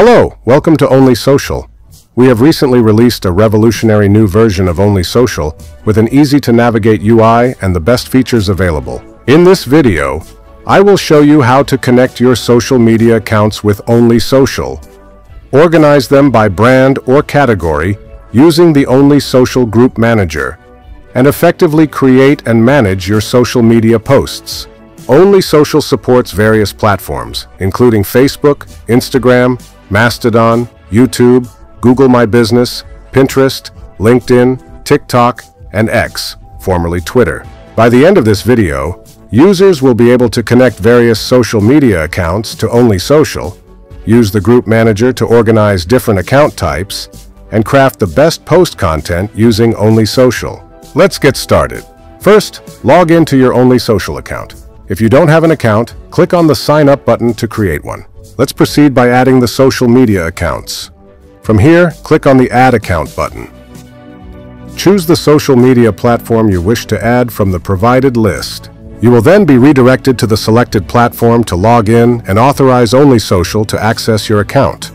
Hello, welcome to Only Social. We have recently released a revolutionary new version of Only Social with an easy-to-navigate UI and the best features available. In this video, I will show you how to connect your social media accounts with Only Social. Organize them by brand or category using the Only Social Group Manager and effectively create and manage your social media posts. Only Social supports various platforms, including Facebook, Instagram, Mastodon, YouTube, Google My Business, Pinterest, LinkedIn, TikTok, and X, formerly Twitter. By the end of this video, users will be able to connect various social media accounts to Only Social, use the Group Manager to organize different account types, and craft the best post content using Only Social. Let's get started. First, log into your Only Social account. If you don't have an account, click on the Sign Up button to create one. Let's proceed by adding the social media accounts. From here, click on the Add Account button. Choose the social media platform you wish to add from the provided list. You will then be redirected to the selected platform to log in and authorize Only Social to access your account.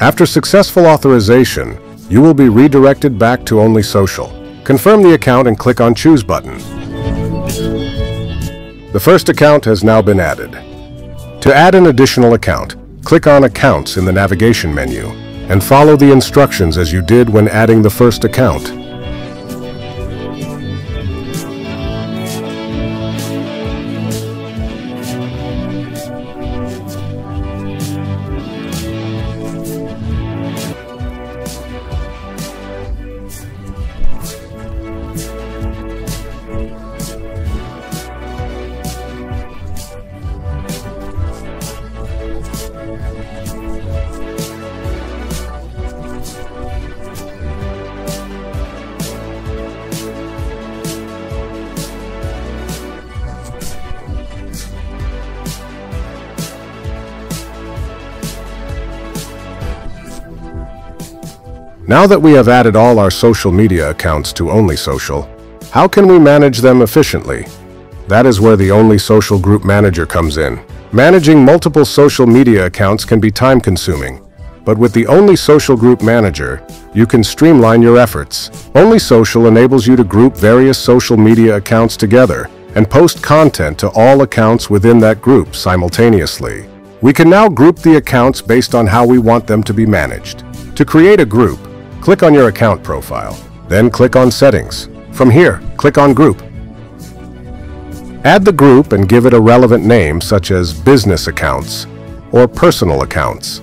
After successful authorization, you will be redirected back to Only Social. Confirm the account and click on Choose button. The first account has now been added. To add an additional account, click on Accounts in the navigation menu and follow the instructions as you did when adding the first account. Now that we have added all our social media accounts to Only Social, how can we manage them efficiently? That is where the Only Social Group Manager comes in. Managing multiple social media accounts can be time-consuming, but with the Only Social Group Manager, you can streamline your efforts. Only Social enables you to group various social media accounts together and post content to all accounts within that group simultaneously. We can now group the accounts based on how we want them to be managed. To create a group, Click on your account profile, then click on Settings. From here, click on Group. Add the group and give it a relevant name such as Business Accounts or Personal Accounts.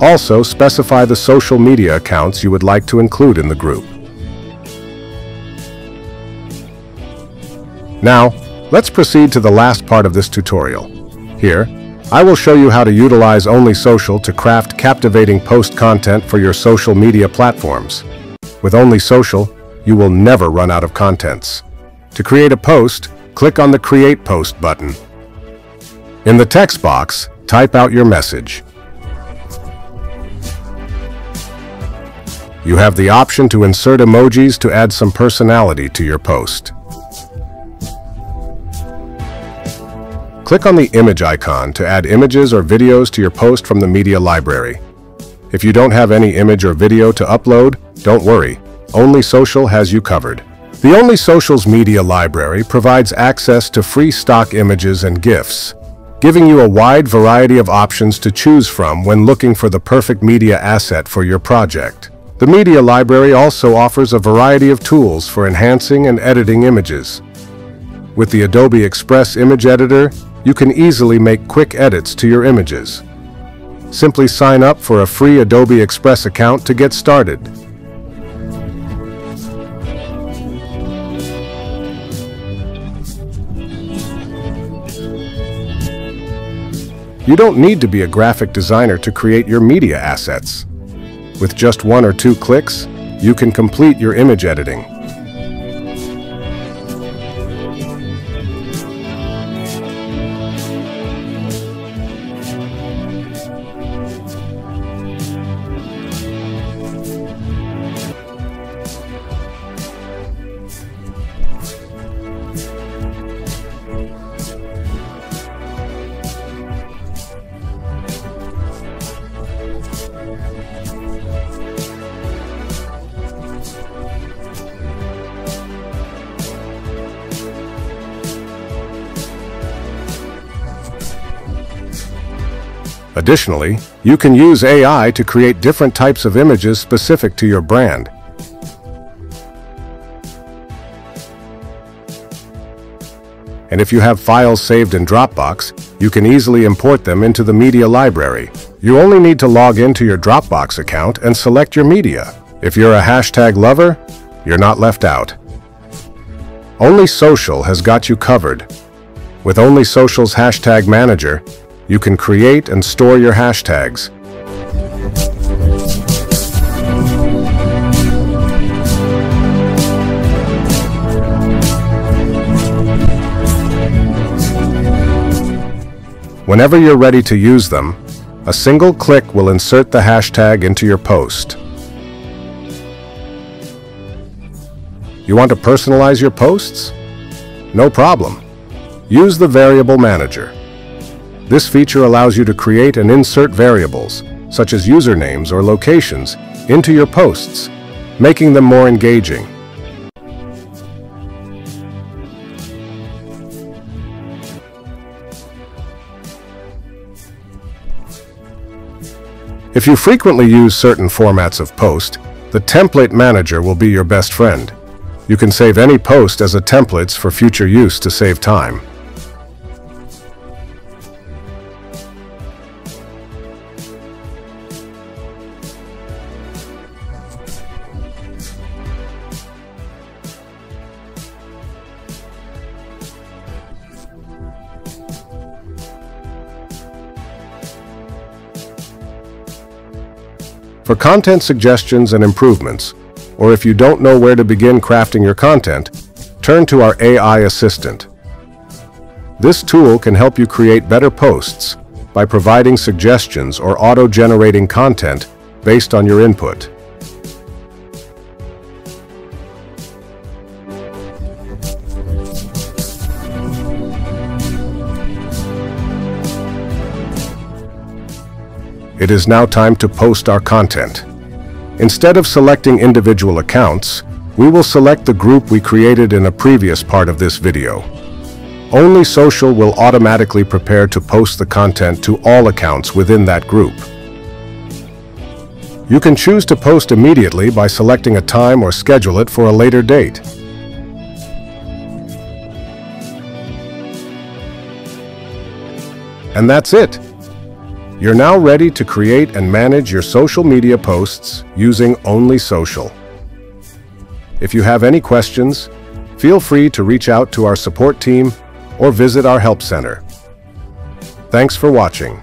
Also, specify the social media accounts you would like to include in the group. Now, let's proceed to the last part of this tutorial. Here, I will show you how to utilize Only Social to craft captivating post content for your social media platforms. With Only Social, you will never run out of contents. To create a post, click on the Create Post button. In the text box, type out your message. You have the option to insert emojis to add some personality to your post. Click on the image icon to add images or videos to your post from the media library. If you don't have any image or video to upload, don't worry. Only Social has you covered. The Only Social's media library provides access to free stock images and GIFs, giving you a wide variety of options to choose from when looking for the perfect media asset for your project. The media library also offers a variety of tools for enhancing and editing images. With the Adobe Express Image Editor, you can easily make quick edits to your images. Simply sign up for a free Adobe Express account to get started. You don't need to be a graphic designer to create your media assets. With just one or two clicks, you can complete your image editing. Additionally, you can use AI to create different types of images specific to your brand. And if you have files saved in Dropbox, you can easily import them into the media library. You only need to log into your Dropbox account and select your media. If you're a hashtag lover, you're not left out. Only Social has got you covered. With Only Social's Hashtag Manager, you can create and store your hashtags. Whenever you're ready to use them, a single click will insert the hashtag into your post. You want to personalize your posts? No problem. Use the Variable Manager. This feature allows you to create and insert variables, such as usernames or locations, into your posts, making them more engaging. If you frequently use certain formats of post, the Template Manager will be your best friend. You can save any post as a templates for future use to save time. For content suggestions and improvements, or if you don't know where to begin crafting your content, turn to our AI Assistant. This tool can help you create better posts by providing suggestions or auto-generating content based on your input. It is now time to post our content. Instead of selecting individual accounts, we will select the group we created in a previous part of this video. Only Social will automatically prepare to post the content to all accounts within that group. You can choose to post immediately by selecting a time or schedule it for a later date. And that's it. You're now ready to create and manage your social media posts using Only Social. If you have any questions, feel free to reach out to our support team or visit our help center. Thanks for watching.